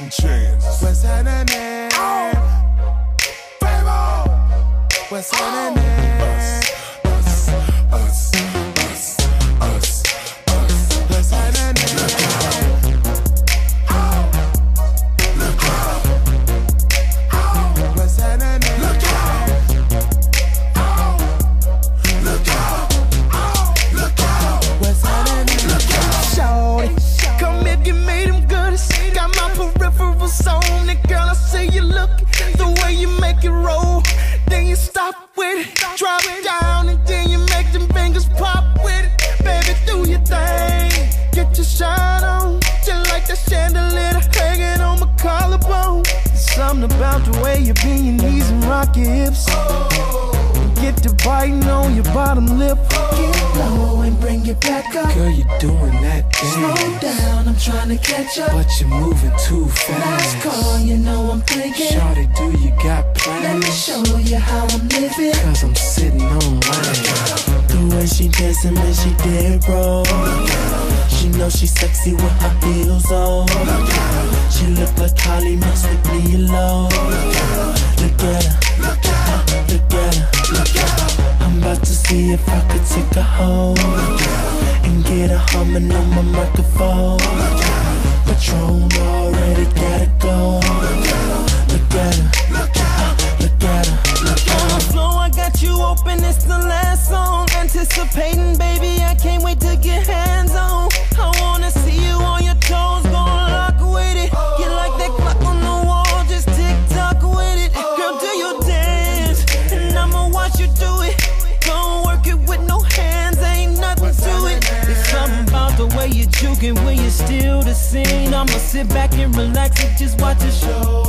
one chance. What's happening? Oh. What's oh. happening? Us, stop with it, drop it down, and then you make them fingers pop with it. Baby, do your thing, get your shine on, just like the chandelier hanging on my collarbone. There's something about the way you bend your knees and rock your hips. Get to biting on your bottom lip. Get low and bring it back up. Girl, you're doing that Slow dance, down, I'm trying to catch up. but you're moving too fast. Last call, you know I'm thinking. Shawty, do you got Let me show you how I'm living. Cause I'm sitting on land. The way she dancing, man, she did roll. She know she sexy with her heels on. She look like Holly mixed with Lilo. Look at her, look at her, look at her. I'm about to see if I could take her home open, it's the last song. Anticipating, baby, I can't wait to get hands on. I wanna see you on your toes, gon' lock with it. You like that clock on the wall, just tick tock with it. Girl, do your dance, and I'ma watch you do it. Don't work it with no hands, ain't nothing to it. There's something about the way you're juking when you're still the scene. I'ma sit back and relax and just watch the show.